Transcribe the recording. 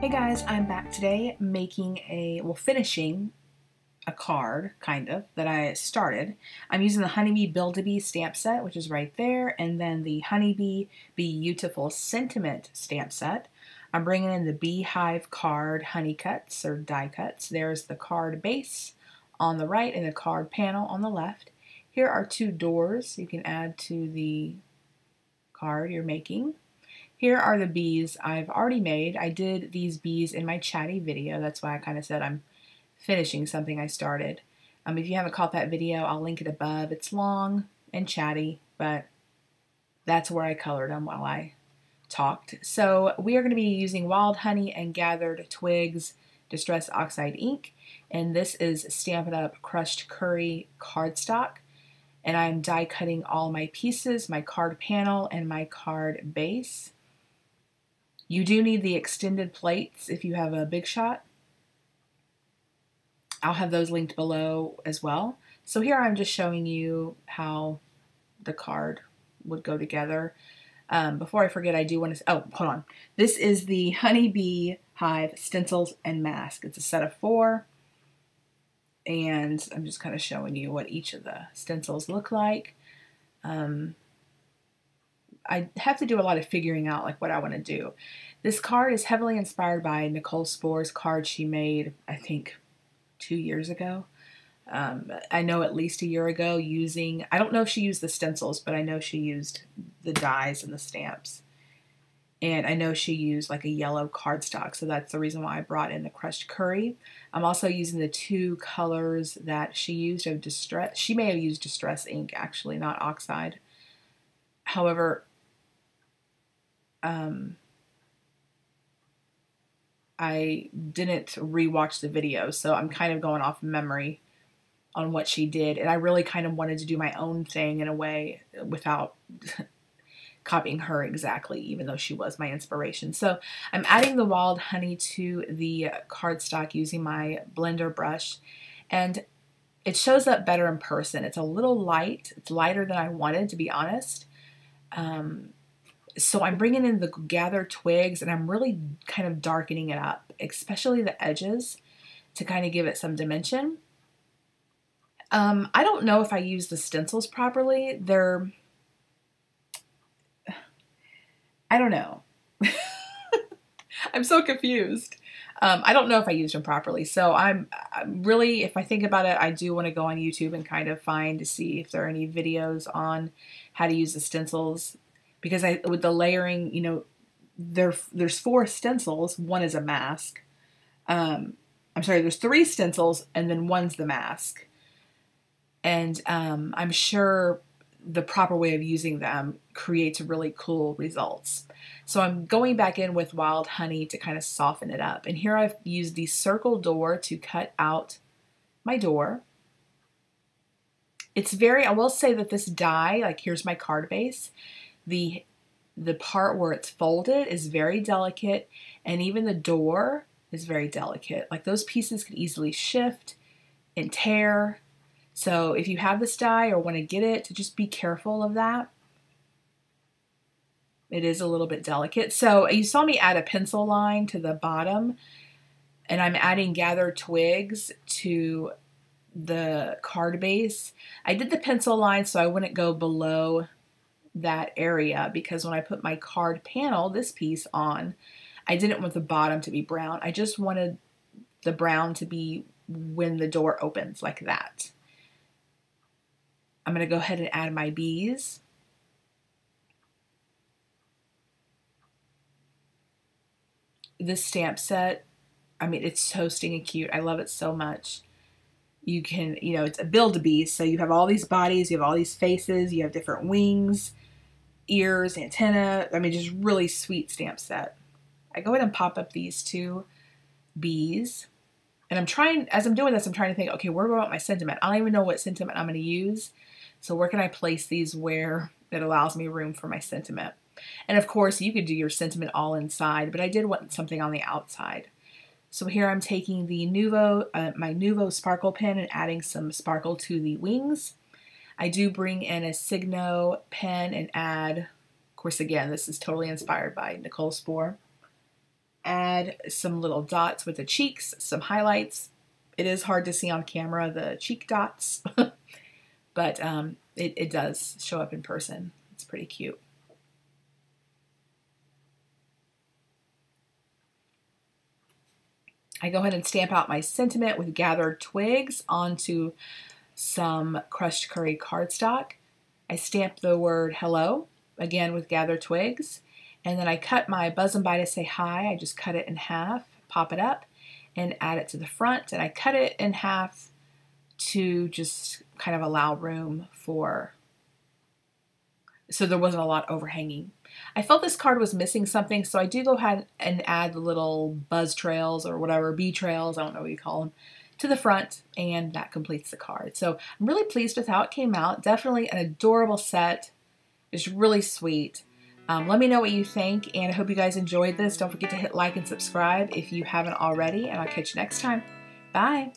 Hey guys, I'm back today making a, well, finishing a card, kind of, that I started. I'm using the Honeybee Build-A-Bee stamp set, which is right there, and then the Honeybee Bee-you-tiful Sentiment stamp set. I'm bringing in the Beehive card honey cuts or die cuts. There's the card base on the right and the card panel on the left. Here are two doors you can add to the card you're making. Here are the bees I've already made. I did these bees in my chatty video. That's why I kind of said I'm finishing something I started. Um, if you haven't caught that video, I'll link it above. It's long and chatty, but that's where I colored them while I talked. So we are going to be using wild honey and gathered twigs distress oxide ink. And this is Stampin' Up! Crushed Curry cardstock. And I'm die cutting all my pieces, my card panel and my card base. You do need the extended plates if you have a big shot. I'll have those linked below as well. So here I'm just showing you how the card would go together. Um, before I forget, I do want to, oh, hold on. This is the Honeybee Hive Stencils and Mask. It's a set of four. And I'm just kind of showing you what each of the stencils look like. Um, I have to do a lot of figuring out like what I want to do. This card is heavily inspired by Nichol Spohr's card she made, I think, two years ago. Um, I know at least a year ago using, I don't know if she used the stencils, but I know she used the dies and the stamps. And I know she used like a yellow cardstock, so that's the reason why I brought in the crushed curry. I'm also using the two colors that she used of distress. She may have used distress ink, actually, not oxide. However, um, I didn't rewatch the video, so I'm kind of going off memory on what she did. And I really kind of wanted to do my own thing in a way without copying her exactly, even though she was my inspiration. So I'm adding the wild honey to the cardstock using my blender brush. And it shows up better in person. It's a little light. It's lighter than I wanted, to be honest. Um, so I'm bringing in the gathered twigs and I'm really kind of darkening it up, especially the edges to kind of give it some dimension. Um, I don't know if I use the stencils properly. They're, I don't know. I'm so confused. Um, I don't know if I used them properly. So I'm, I'm, really, if I think about it, I do want to go on YouTube and kind of find to see if there are any videos on how to use the stencils because I with the layering, you know, there there's four stencils. One is a mask. Um, I'm sorry, there's three stencils, and then one's the mask. And um, I'm sure the proper way of using them creates really cool results. So I'm going back in with wild honey to kind of soften it up. And here I've used the circle door to cut out my door. It's very, I will say that this die, like here's my card base, the the part where it's folded is very delicate and even the door is very delicate. Like those pieces could easily shift and tear. So if you have this die or want to get it, to just be careful of that. It is a little bit delicate. So you saw me add a pencil line to the bottom and I'm adding gathered twigs to the card base. I did the pencil line so I wouldn't go below that area because when I put my card panel, this piece on, I didn't want the bottom to be brown. I just wanted the brown to be when the door opens like that. I'm going to go ahead and add my bees. This stamp set, I mean, it's so stinking cute. I love it so much you can, you know, it's a build-a-bee. So you have all these bodies, you have all these faces, you have different wings, ears, antenna. I mean, just really sweet stamp set. I go ahead and pop up these two bees. And I'm trying, as I'm doing this, I'm trying to think, okay, where about my sentiment? I don't even know what sentiment I'm going to use. So where can I place these where it allows me room for my sentiment? And of course, you could do your sentiment all inside, but I did want something on the outside. So here I'm taking the Nuvo, uh, my Nuvo sparkle pen and adding some sparkle to the wings. I do bring in a Signo pen and add, of course again, this is totally inspired by Nichol Spohr. add some little dots with the cheeks, some highlights. It is hard to see on camera, the cheek dots, but um, it, it does show up in person. It's pretty cute. I go ahead and stamp out my sentiment with gathered twigs onto some crushed curry cardstock. I stamp the word hello, again with gathered twigs, and then I cut my buzz and bite to say hi. I just cut it in half, pop it up, and add it to the front. And I cut it in half to just kind of allow room for, so there wasn't a lot overhanging. I felt this card was missing something, so I do go ahead and add the little buzz trails or whatever, bee trails, I don't know what you call them, to the front, and that completes the card. So I'm really pleased with how it came out. Definitely an adorable set. It's really sweet. Um, let me know what you think, and I hope you guys enjoyed this. Don't forget to hit like and subscribe if you haven't already, and I'll catch you next time. Bye.